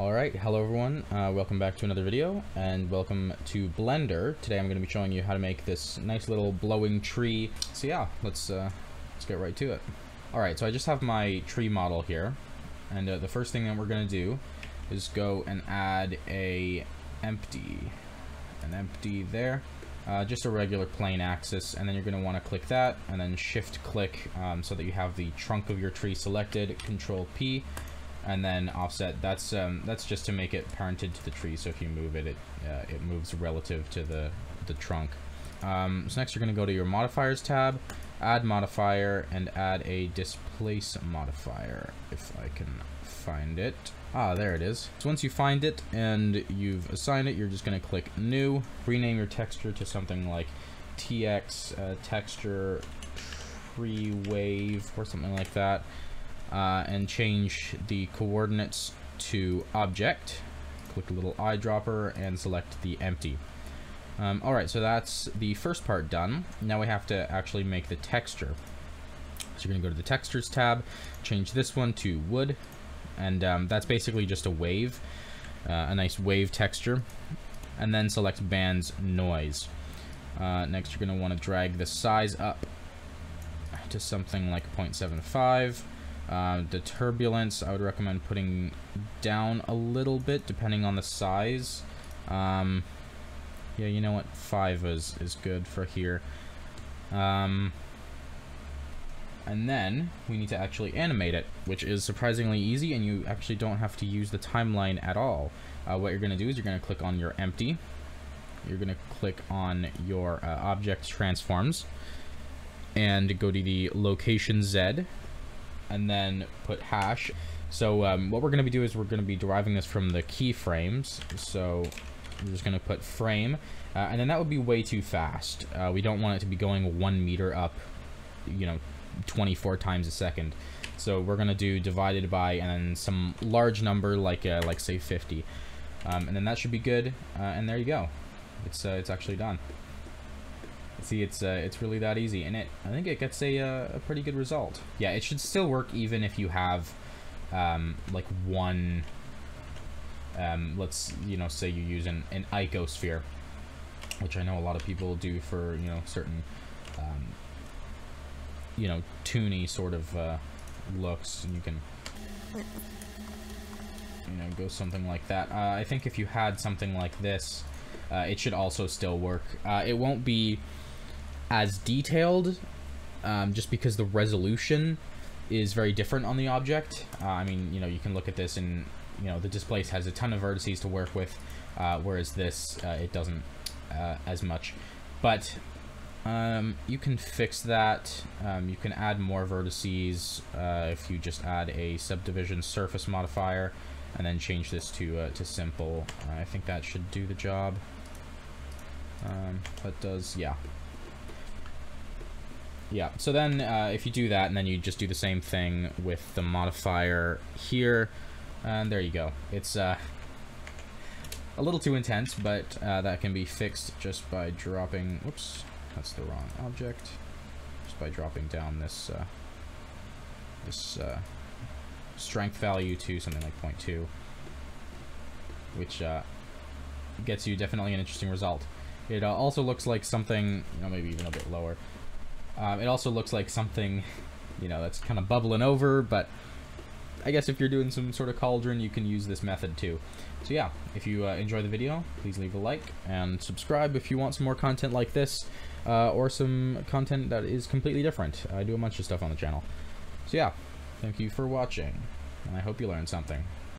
Alright, hello everyone, uh, welcome back to another video, and welcome to Blender. Today I'm going to be showing you how to make this nice little blowing tree. So yeah, let's, uh, let's get right to it. Alright, so I just have my tree model here, and uh, the first thing that we're going to do is go and add a empty, an empty there, uh, just a regular plain axis, and then you're going to want to click that, and then shift click um, so that you have the trunk of your tree selected, control P, and then offset. That's um, that's just to make it parented to the tree. So if you move it, it uh, it moves relative to the the trunk. Um, so next you're going to go to your modifiers tab, add modifier, and add a displace modifier if I can find it. Ah, there it is. So once you find it and you've assigned it, you're just going to click new, rename your texture to something like TX uh, texture tree wave or something like that uh, and change the coordinates to object. Click a little eyedropper and select the empty. Um, Alright, so that's the first part done. Now we have to actually make the texture. So you're going to go to the Textures tab, change this one to Wood, and um, that's basically just a wave, uh, a nice wave texture, and then select Band's Noise. Uh, next, you're going to want to drag the size up to something like 0.75, uh, the turbulence, I would recommend putting down a little bit, depending on the size. Um, yeah, you know what? 5 is, is good for here. Um, and then we need to actually animate it, which is surprisingly easy, and you actually don't have to use the timeline at all. Uh, what you're going to do is you're going to click on your empty. You're going to click on your uh, object transforms and go to the location Z and then put hash. So um, what we're going to be doing is we're going to be deriving this from the keyframes. So we're just going to put frame, uh, and then that would be way too fast. Uh, we don't want it to be going one meter up, you know, 24 times a second. So we're going to do divided by and then some large number like uh, like say 50. Um, and then that should be good. Uh, and there you go. It's, uh, it's actually done. See, it's uh, it's really that easy, and it I think it gets a, uh, a pretty good result. Yeah, it should still work even if you have um, like one. Um, let's you know say you use an, an icosphere, which I know a lot of people do for you know certain um, you know toony sort of uh, looks, and you can you know go something like that. Uh, I think if you had something like this. Uh, it should also still work. Uh, it won't be as detailed, um, just because the resolution is very different on the object. Uh, I mean, you know, you can look at this and, you know, the displace has a ton of vertices to work with, uh, whereas this, uh, it doesn't uh, as much. But um, you can fix that. Um, you can add more vertices uh, if you just add a subdivision surface modifier and then change this to, uh, to simple. I think that should do the job. Um, that does, yeah, yeah, so then uh, if you do that, and then you just do the same thing with the modifier here, and there you go. It's uh, a little too intense, but uh, that can be fixed just by dropping, whoops, that's the wrong object, just by dropping down this, uh, this uh, strength value to something like 0.2, which uh, gets you definitely an interesting result. It also looks like something, you know, maybe even a bit lower, um, it also looks like something, you know, that's kind of bubbling over, but I guess if you're doing some sort of cauldron, you can use this method too. So yeah, if you uh, enjoy the video, please leave a like and subscribe if you want some more content like this, uh, or some content that is completely different. I do a bunch of stuff on the channel. So yeah, thank you for watching, and I hope you learned something.